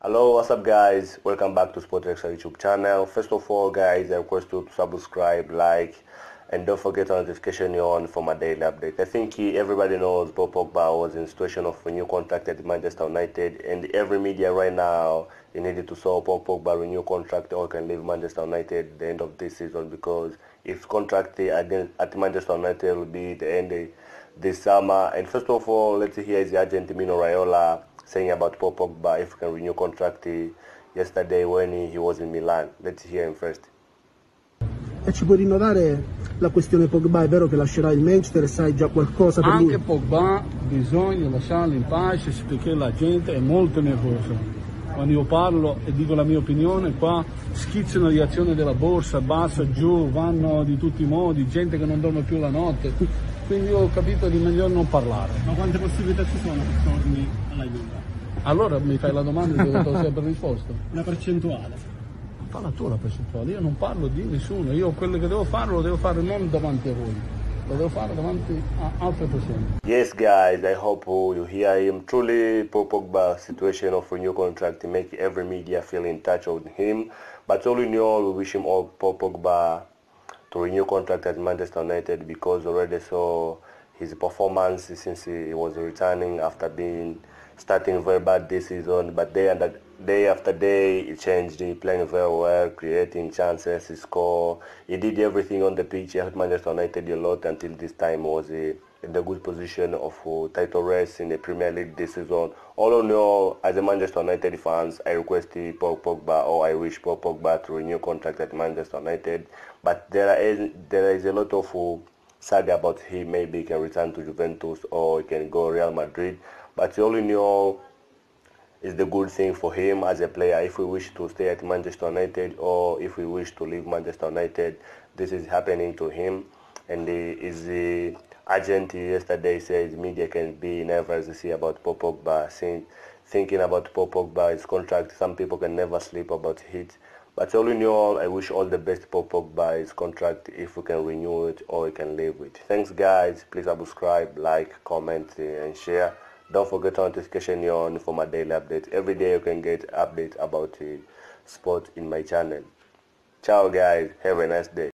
Hello, what's up guys? Welcome back to Sports Extra YouTube channel. First of all guys, I request you to subscribe, like, and don't forget the notification you on for my daily update. I think everybody knows Paul Pogba was in situation of new contract at Manchester United and every media right now they needed to saw Paul Pogba renew contract or can leave Manchester United at the end of this season because his contract at Manchester United will be the end this summer. And first of all, let's hear the agent Mino Raiola saying about Paul Pogba if he can renew contract yesterday when he was in Milan. Let's hear him first. E ci puoi rinnovare la questione Pogba? È vero che lascerà il Manchester e sai già qualcosa per Anche lui? Pogba bisogna lasciarlo in pace perché la gente è molto nervosa. Quando io parlo e dico la mia opinione, qua schizzano le azioni della borsa, bassa, giù, vanno di tutti i modi, gente che non dorme più la notte. Quindi ho capito di meglio non parlare. Ma quante possibilità ci sono che torni alla Juve? Allora mi fai la domanda e devo sempre risposto. Una percentuale. Falla tu la percentuale, io non parlo di nessuno, io quello che devo fare lo devo fare non davanti a voi, lo devo fare davanti a altre persone. Yes, guys, I hope you hear him. Truly, Paul Pogba situation of a new contract make every media feel in touch with him. But all in all, we wish him all Paul Pogba to renew contract at Manchester United because already saw his performance since he was returning after being starting very bad this season. But day and day after day, he changed. He playing very well, creating chances, he score. He did everything on the pitch. He helped Manchester United a lot until this time was a in the good position of uh, title race in the Premier League this season. All in all, as a Manchester United fans, I request Paul Pogba or I wish Paul Pogba to renew contract at Manchester United. But there is there is a lot of uh, saga about him. Maybe he can return to Juventus or he can go Real Madrid. But all in all, is the good thing for him as a player. If we wish to stay at Manchester United or if we wish to leave Manchester United, this is happening to him. And is the agent yesterday says media can be nervous to see about Paul Pogba. Think, thinking about Paul Pogba, his contract, some people can never sleep about it. But all in all, I wish all the best Paul Pogba, his contract, if we can renew it or we can live with. Thanks guys, please subscribe, like, comment and share. Don't forget to notification on for my daily updates. Every day you can get updates about uh, sport in my channel. Ciao guys, have a nice day.